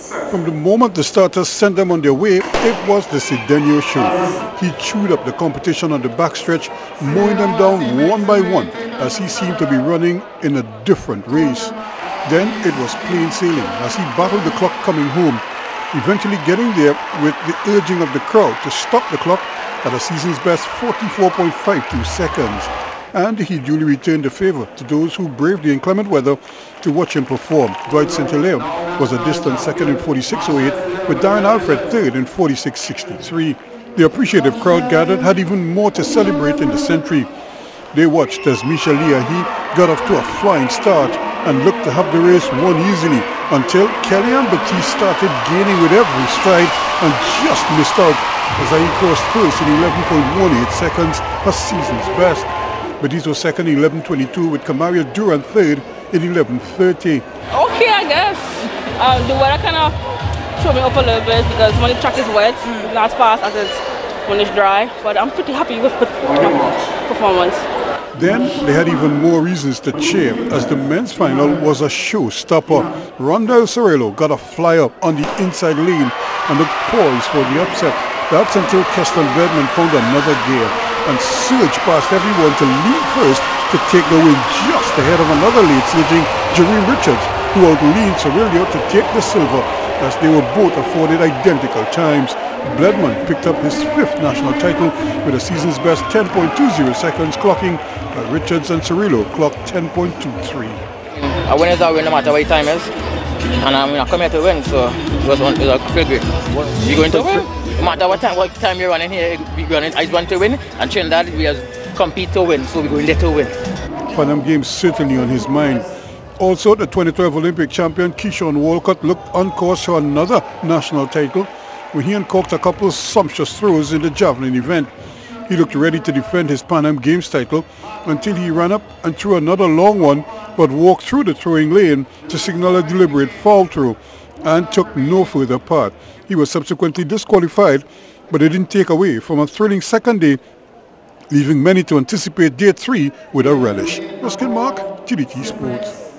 From the moment the starters sent them on their way, it was the Cedenio show. He chewed up the competition on the backstretch, mowing them down one by one as he seemed to be running in a different race. Then it was plain sailing as he battled the clock coming home, eventually getting there with the urging of the crowd to stop the clock at a season's best 44.52 seconds. And he duly returned the favor to those who braved the inclement weather to watch him perform. Dwight St. Was a distant second in 46.08 with Darren Alfred third in 46.63. The appreciative crowd gathered had even more to celebrate in the century. They watched as Michelle-Lee Ahye got off to a flying start and looked to have the race won easily until Kelly-Ann Baptiste started gaining with every stride and just missed out as he crossed first in 11.18 seconds, her season's best. Baptiste was second in 11.22 with Kamaria Durant third in 11.30. Okay, I guess. Um, the weather kind of threw me up a little bit because when the track is wet, mm. not as fast as it's when it's dry. But I'm pretty happy with the performance. Then they had even more reasons to cheer as the men's final was a showstopper. Rondel Sorrillo got a fly up on the inside lane and looked poised for the upset. That's until Keston Bledman found another gear and surged past everyone to lead first to take the win just ahead of another lead surging Jereme Richards who outleaned Sorrillo to take the silver as they were both afforded identical times. Bledman picked up his fifth national title with a season's best 10.20 seconds, clocking uh, Richards and Sorrillo clocked 10.23. A win is a win no matter what time is. And I mean, I come here to win, so it was, it was a great. You're going to win? Matter what time, what time you're running here, we running, I want to win. And Trinidad, we are compete to win, so we're going to win. Pan Am Games certainly on his mind. Also, the 2012 Olympic champion Keshorn Walcott looked on course for another national title when he uncorked a couple of sumptuous throws in the javelin event. He looked ready to defend his Pan Am Games title until he ran up and threw another long one but walked through the throwing lane to signal a deliberate foul throw and took no further part. He was subsequently disqualified but it didn't take away from a thrilling second day leaving many to anticipate day three with a relish. Ruskin Mark, TTT Sports.